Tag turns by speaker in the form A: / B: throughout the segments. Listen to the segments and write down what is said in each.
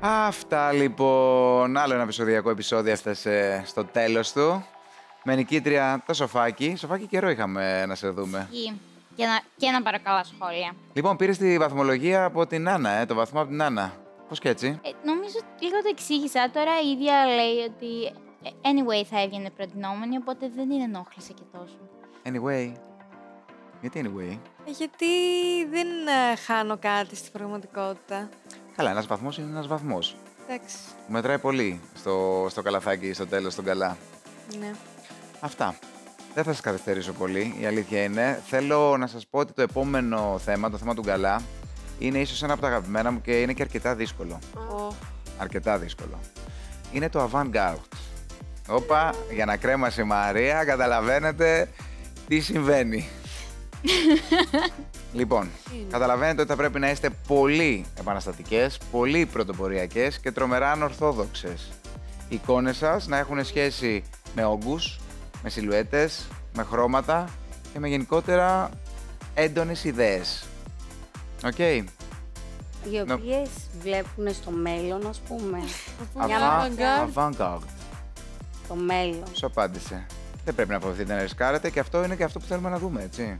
A: Αυτά λοιπόν. Άλλο ένα επεισοδιακό επεισόδιο έφτασε στο τέλος του. Με νικήτρια το Σοφάκι. Σοφάκι καιρό είχαμε να σε δούμε.
B: Ή, Και ένα, και ένα παρακαλώ σχόλια.
A: Λοιπόν, πήρες τη βαθμολογία από την Άννα, ε, το βαθμό από την Άννα. Πώς και έτσι;
B: Ε, νομίζω ότι λίγο το εξήγησα. Τώρα η ίδια λέει ότι ε, anyway θα έβγαινε προτινόμενη, οπότε δεν την ενόχλησε και τόσο.
A: Anyway. Γιατί anyway;
C: Ε, Γιατί δεν ε, χάνω κάτι στην πραγματικότητα.
A: Καλά, ένας βαθμός είναι ένας βαθμός.
C: Εντάξει.
A: Μετράει πολύ στο, στο καλαθάκι, στο τέλος, στον καλά.
C: Ναι.
A: Αυτά. Δεν θα σας καθυστερήσω πολύ, η αλήθεια είναι. Θέλω να σας πω ότι το επόμενο θέμα, το θέμα του γκαλά, είναι ίσως ένα από τα αγαπημένα μου και είναι και αρκετά δύσκολο.
C: Ω,
A: Αρκετά δύσκολο. Είναι το avant-garde. Όπα, για να κρέμασε η Μαρία, καταλαβαίνετε τι συμβαίνει. λοιπόν, καταλαβαίνετε ότι θα πρέπει να είστε πολύ επαναστατικές, πολύ πρωτοποριακές και τρομερά ανορθόδοξες. Οι εικόνες σας να έχουν σχέση με όγκους, με σιλουέτες, με χρώματα και με γενικότερα έντονες ιδέες. Οκ.
D: Οι
A: Νο-
D: οποίες βλέπουν στο μέλλον, ας πούμε.
C: Μια
A: Avant-
C: avant-garde.
A: Avant-garde.
D: Το μέλλον.
A: Σου απάντησε. Δεν πρέπει να φοβηθείτε να ρισκάρετε και αυτό είναι και αυτό που θέλουμε να δούμε, έτσι.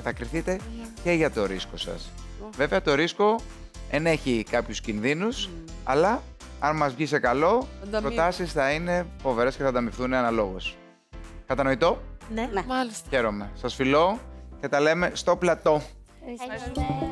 A: Και θα κρυθείτε και για το ρίσκο σας. Βέβαια το ρίσκο ενέχει κάποιους κινδύνους, αλλά αν μας βγει σε καλό, οι
C: Ανταμείβει.
A: προτάσεις θα είναι φοβερές και θα ανταμυφθούν αναλόγως. Κατανοητό,
C: Ναι,
D: Ναι.
C: μάλιστα.
A: χαίρομαι. Σας φιλώ και τα λέμε στο πλατό.
D: Ευχαριστώ.